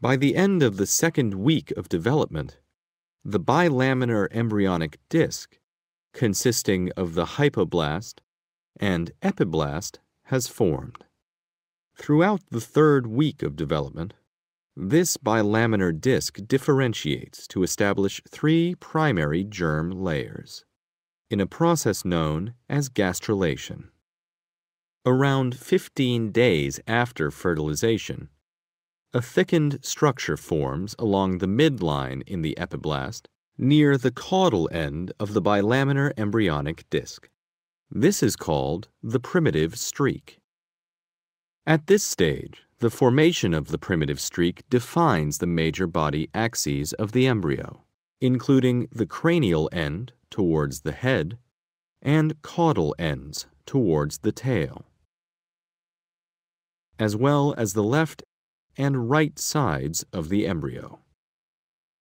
By the end of the second week of development, the bilaminar embryonic disc, consisting of the hypoblast and epiblast, has formed. Throughout the third week of development, this bilaminar disc differentiates to establish three primary germ layers in a process known as gastrulation. Around 15 days after fertilization, a thickened structure forms along the midline in the epiblast near the caudal end of the bilaminar embryonic disc. This is called the primitive streak. At this stage, the formation of the primitive streak defines the major body axes of the embryo, including the cranial end towards the head and caudal ends towards the tail, as well as the left and right sides of the embryo.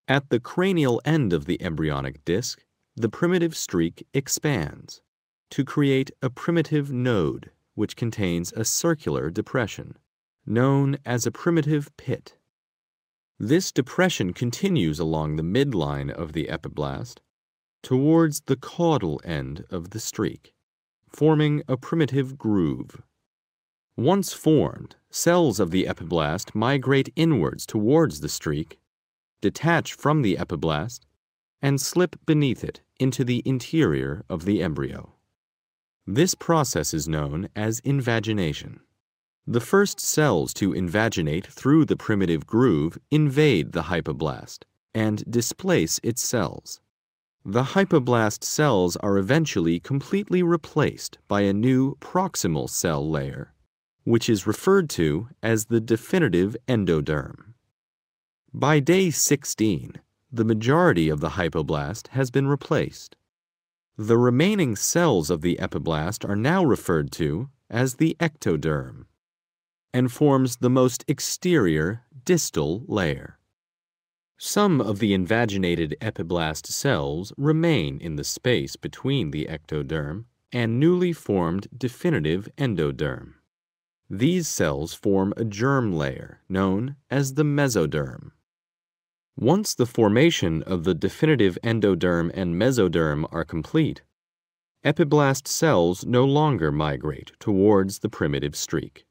At the cranial end of the embryonic disc, the primitive streak expands to create a primitive node which contains a circular depression, known as a primitive pit. This depression continues along the midline of the epiblast towards the caudal end of the streak, forming a primitive groove. Once formed, cells of the epiblast migrate inwards towards the streak, detach from the epiblast, and slip beneath it into the interior of the embryo. This process is known as invagination. The first cells to invaginate through the primitive groove invade the hypoblast and displace its cells. The hypoblast cells are eventually completely replaced by a new proximal cell layer which is referred to as the definitive endoderm. By day 16, the majority of the hypoblast has been replaced. The remaining cells of the epiblast are now referred to as the ectoderm and forms the most exterior distal layer. Some of the invaginated epiblast cells remain in the space between the ectoderm and newly formed definitive endoderm. These cells form a germ layer known as the mesoderm. Once the formation of the definitive endoderm and mesoderm are complete, epiblast cells no longer migrate towards the primitive streak.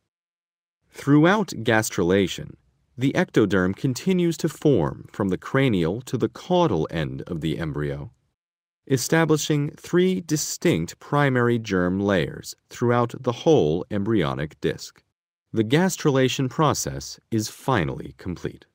Throughout gastrulation, the ectoderm continues to form from the cranial to the caudal end of the embryo establishing three distinct primary germ layers throughout the whole embryonic disc. The gastrulation process is finally complete.